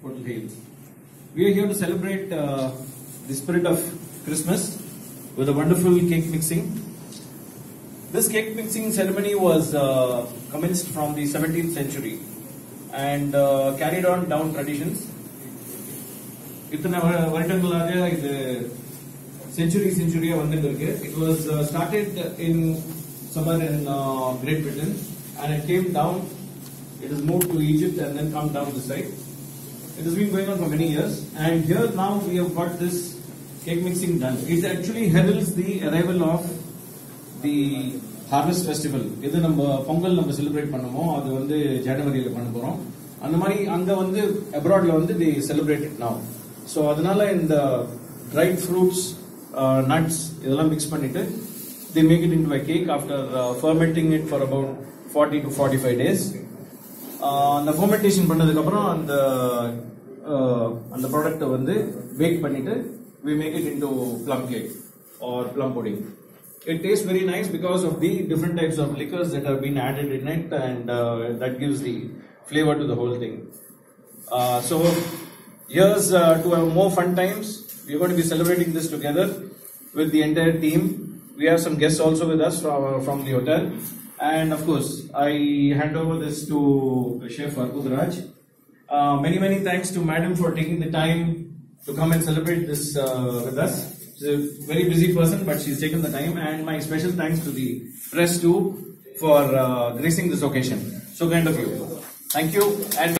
Hotel Hales. We are here to celebrate uh, the spirit of Christmas with a wonderful cake mixing. This cake mixing ceremony was uh, commenced from the 17th century and uh, carried on down traditions. இத்தனை வ- வருடங்களாக இது century செஞ்சுரியா வந்துட்டு இருக்கு it was started in summer in Great Britain and it came down it is move to Egypt and then come down the side It has been going on for many years, and here now we have got this cake mixing done. It actually heralds the arrival of the harvest festival. இது நம்ம பொங்கல் நம்ம celebrate பண்ணுமோ அது வந்து ஜனவரியில பண்ண போறோம் அந்த மாதிரி அங்க வந்து அப்ராட்ல வந்து தி செலிப்ரேட் நவ் ஸோ அதனால இந்த ட்ரைட் ஃப்ரூட்ஸ் நட்ஸ் இதெல்லாம் மிக்ஸ் பண்ணிட்டு the make it in my cake after fermenting it for about forty to forty five days அந்த ஃபர்மெண்டேஷன் பண்ணதுக்கு அப்புறம் அந்த ஆஹ் அந்த ப்ராடக்ட்டை வந்து பேக் பண்ணிட்டு we make it into plum cake or plum pudding it tastes very nice because of the different types of liquors that have been added in it and uh, that gives the flavor to the whole thing uh, so here's uh, to have more fun times we're going to be celebrating this together with the entire team we have some guests also with us from, from the hotel and of course i hand over this to chef Arputharaj. Uh, many many thanks to madam for taking the time to come and celebrate this uh, with us. She's a very busy person but she's taken the time. And my special thanks to the press too for uh, gracing this occasion. So kind of you. Thank you. And